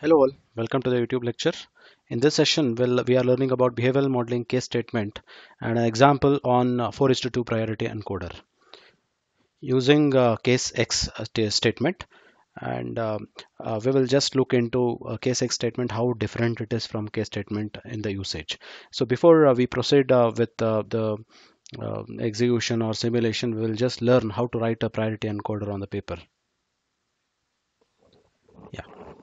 Hello all, welcome to the YouTube lecture. In this session, we'll, we are learning about behavioral modeling case statement and an example on uh, 4 is to 2 priority encoder. Using uh, case X uh, statement and um, uh, we will just look into case X statement, how different it is from case statement in the usage. So before uh, we proceed uh, with the execution or simulation, we will just learn how to write a priority encoder on the paper. Yeah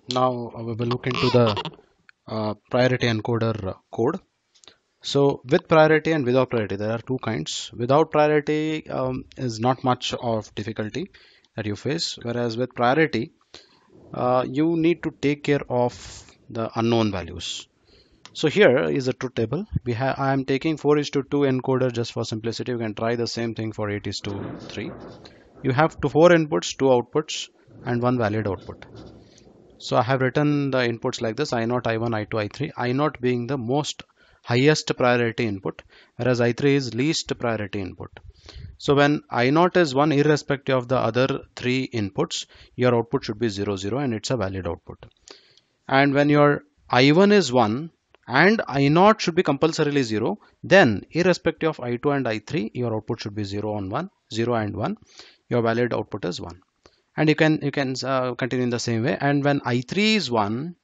now uh, we will look into the uh, priority encoder uh, code. So with priority and without priority there are two kinds. Without priority um, is not much of difficulty that you face. Whereas with priority uh, you need to take care of the unknown values. So here is a truth table. We have i am taking 4 is to 2 encoder just for simplicity. You can try the same thing for 8 is to 3 you have two four inputs two outputs and one valid output so I have written the inputs like this I0, I1, I2, I3. I0 being the most highest priority input whereas I3 is least priority input. So when I0 is 1 irrespective of the other three inputs your output should be 0 0 and it's a valid output. And when your I1 is 1 and I0 should be compulsorily 0 then irrespective of I2 and I3 your output should be 0 on 1 0 and 1 your valid output is 1 and you can you can uh, continue in the same way. And when i3 is 1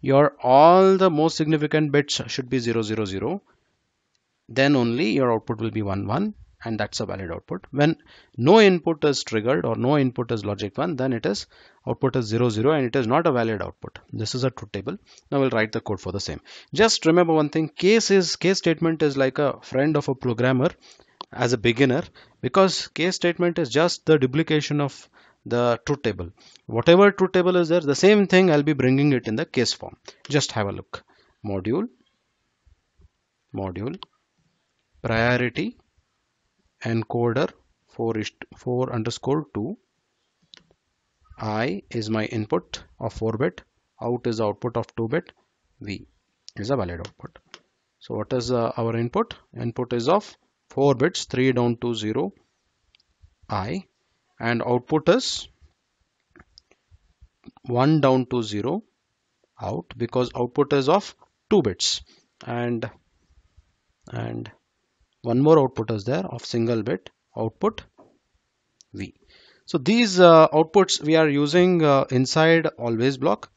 your all the most significant bits should be 0 0 0 then only your output will be 1 1 and that's a valid output. When no input is triggered or no input is logic 1 then it is output is 0 0 and it is not a valid output. This is a truth table. Now we'll write the code for the same. Just remember one thing. Case is case statement is like a friend of a programmer as a beginner because case statement is just the duplication of the truth table. Whatever truth table is there the same thing I'll be bringing it in the case form. Just have a look. Module. Module. Priority. Encoder. 4 is 4 underscore 2 i is my input of 4 bit. Out is output of 2 bit. V is a valid output. So what is uh, our input? Input is of 4 bits 3 down to 0 i and output is 1 down to 0 out because output is of 2 bits. And and one more output is there of single bit output V. So these uh, outputs we are using uh, inside always block.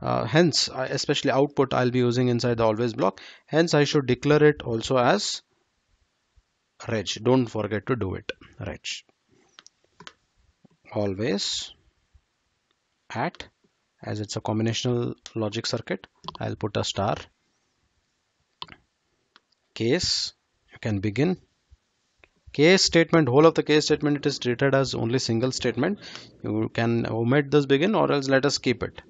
Uh, hence especially output I'll be using inside the always block. Hence I should declare it also as reg. Don't forget to do it. Reg always at as it's a combinational logic circuit. I'll put a star. Case you can begin. Case statement whole of the case statement it is treated as only single statement. You can omit this begin or else let us keep it.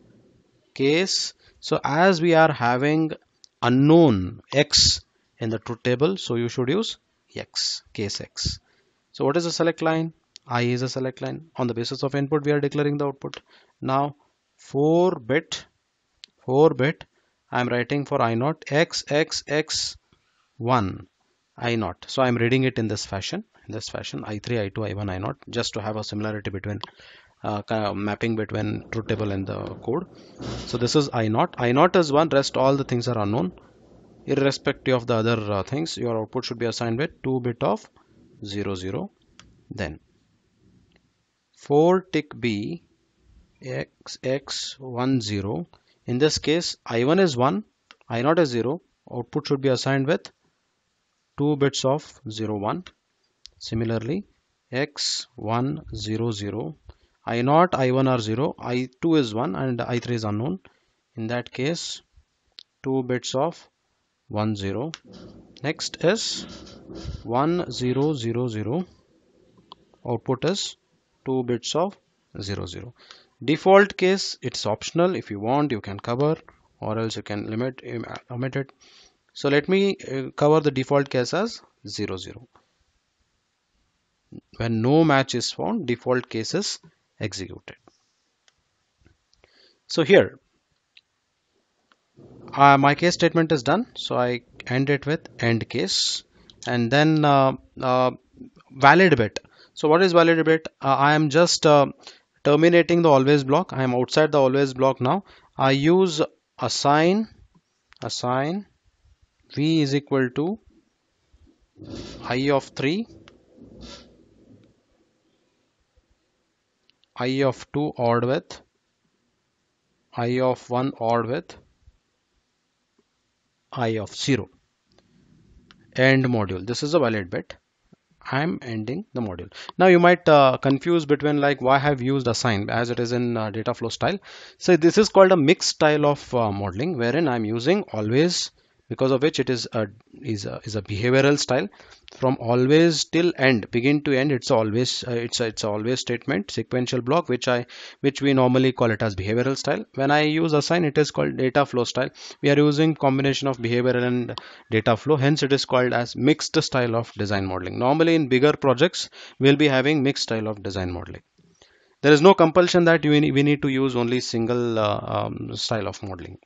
Case so as we are having unknown x in the truth table so you should use x case x. So what is the select line i is a select line. On the basis of input we are declaring the output. Now 4 bit 4 bit i'm writing for i naught x x x 1 i naught. So i'm reading it in this fashion in this fashion i3 i2 i1 i naught just to have a similarity between uh, kind of mapping between truth table and the code. So this is i naught. I naught is one rest all the things are unknown. Irrespective of the other uh, things your output should be assigned with 2 bit of 0 0 then for tick B x x 1 0 in this case i1 is 1 i0 is 0 output should be assigned with 2 bits of 0 1 similarly x 1 0 0 i0 i1 are 0 i2 is 1 and i3 is unknown. In that case 2 bits of 1 0 next is 1 0 0 0 output is 2 bits of 0 0 default case it's optional. If you want you can cover or else you can limit um, omit it. So let me uh, cover the default case as 0 0 when no match is found default case is executed. So here uh, my case statement is done. So I end it with end case. And then uh, uh valid bit so what is valid bit uh, i am just uh, terminating the always block. I am outside the always block now. I use assign assign v is equal to i of 3 i of 2 odd with i of 1 odd with i of 0 end module. This is a valid bit I'm ending the module. Now you might uh, confuse between like why I have used assign as it is in uh, data flow style. So this is called a mixed style of uh, modeling wherein I'm using always because of which it is a is a, is a behavioral style. From always till end begin to end it's always uh, it's a, it's a always statement sequential block which i which we normally call it as behavioral style. When i use assign it is called data flow style. We are using combination of behavioral and data flow hence it is called as mixed style of design modeling. Normally in bigger projects we'll be having mixed style of design modeling. There is no compulsion that we need to use only single uh, um, style of modeling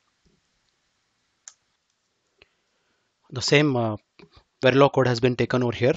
the same uh, Verilog code has been taken over here.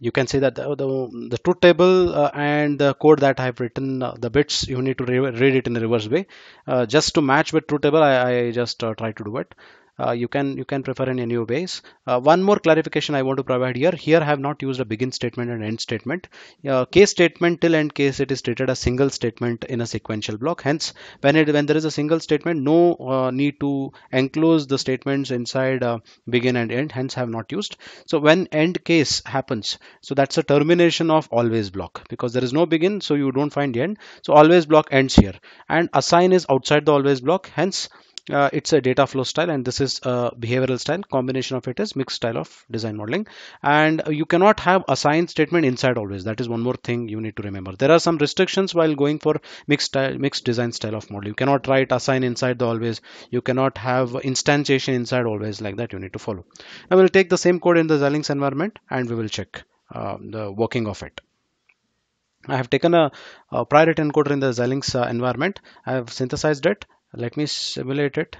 You can see that the, the, the truth table uh, and the code that I have written, uh, the bits, you need to re read it in the reverse way. Uh, just to match with truth table, I, I just uh, try to do it uh, you can you can prefer in any ways. Uh, one more clarification i want to provide here. Here i have not used a begin statement and end statement. Uh, case statement till end case it is treated as single statement in a sequential block. Hence when it when there is a single statement no uh, need to enclose the statements inside uh, begin and end. Hence I have not used. So when end case happens so that's a termination of always block. Because there is no begin so you don't find end. So always block ends here. And assign is outside the always block. Hence uh, it's a data flow style and this is a behavioral style. Combination of it is mixed style of design modeling. And you cannot have assign statement inside always. That is one more thing you need to remember. There are some restrictions while going for mixed style mixed design style of model. You cannot write assign inside the always. You cannot have instantiation inside always like that. You need to follow. I will take the same code in the Xilinx environment and we will check uh, the working of it. I have taken a, a priority encoder in the Xilinx uh, environment. I have synthesized it let me simulate it.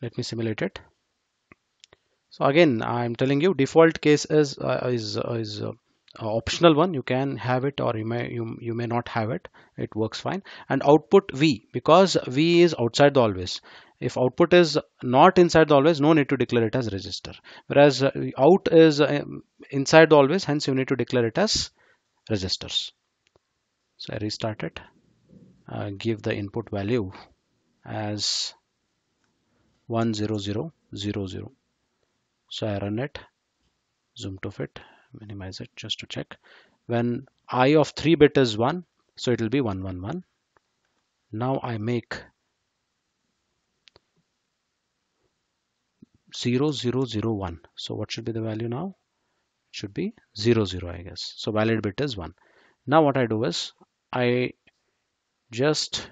Let me simulate it. So again i'm telling you default case is uh, is uh, is uh, optional one. You can have it or you may you, you may not have it. It works fine. And output v because v is outside the always. If output is not inside the always no need to declare it as register. Whereas uh, out is uh, inside the always hence you need to declare it as registers so I restart it uh, give the input value as 10000 so I run it zoom to fit minimize it just to check. When i of 3 bit is 1 so it will be 111 now I make 0001 so what should be the value now? It should be 00 I guess. So valid bit is 1 now what I do is I just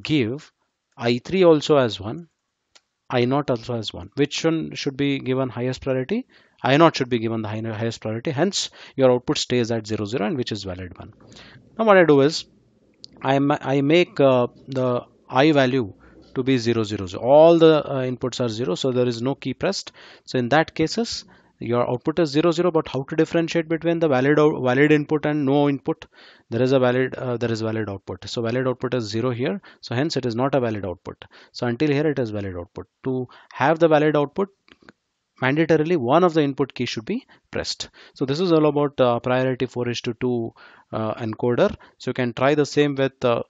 give i3 also as 1 i0 also as 1 which one should be given highest priority? I0 should be given the highest priority. Hence your output stays at 0 0 and which is valid one. Now what i do is i, I make uh, the i value to be 0 0 0 all the uh, inputs are 0 so there is no key pressed. So in that cases your output is 0 0 but how to differentiate between the valid valid input and no input? There is a valid uh, there is valid output. So valid output is 0 here. So hence it is not a valid output. So until here it is valid output. To have the valid output mandatorily one of the input key should be pressed. So this is all about uh, priority 4 is to 2 uh, encoder. So you can try the same with uh,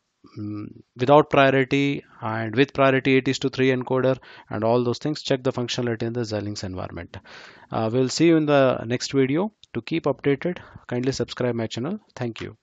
without priority and with priority it is to 3 encoder and all those things check the functionality in the Xilinx environment. Uh, we'll see you in the next video. To keep updated kindly subscribe my channel. Thank you